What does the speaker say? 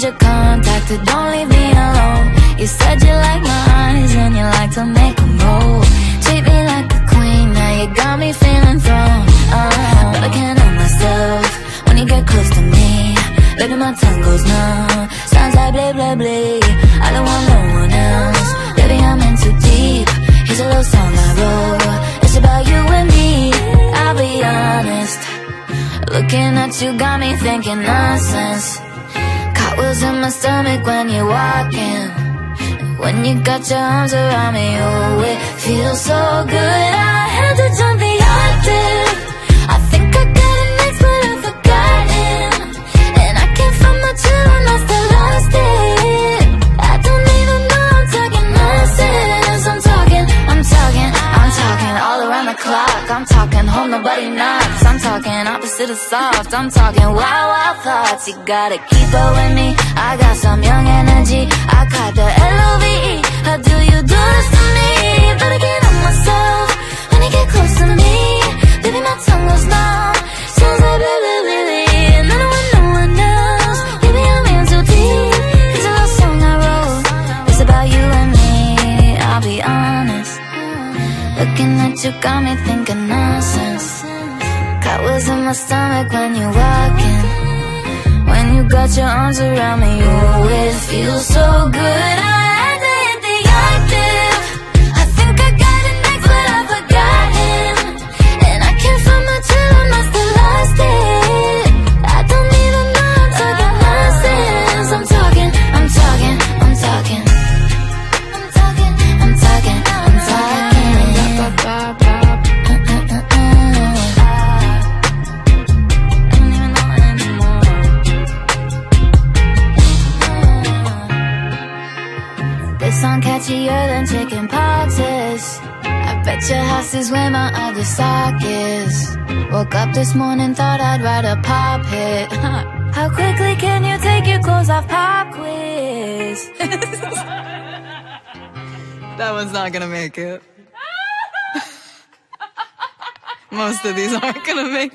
to don't leave me alone. You said you like my eyes and you like to make them roll Treat me like a queen, now you got me feeling thrown. Uh, But I can't help myself when you get close to me. Baby, my tongue goes numb, sounds like blah, blah, blah. I don't want no one else, baby, I'm in too deep. Here's a little song I wrote, it's about you and me. I'll be honest, looking at you got me thinking nonsense Caught in my stomach when you're walking. When you got your arms around me, oh, it feels so good talking opposite of soft. I'm talking wild, wild thoughts. You gotta keep up with me. I got some young energy. I caught the L-O-V-E How do you do this to me? But I can't myself. When you get close to me Baby, my tongue goes numb. Sounds like blah, blah, blah, blah. And I don't want no one else Baby, I'm in too deep. It's a love song I wrote. It's about you and me. I'll be honest. Looking at you got me thinking nonsense Got was in my stomach when you're walking. When you got your arms around me, oh, it feels so good Catchier than chicken poxes I bet your house is where my other sock is Woke up this morning, thought I'd write a pop hit How quickly can you take your clothes off pop quiz? That one's not gonna make it. Most of these aren't gonna make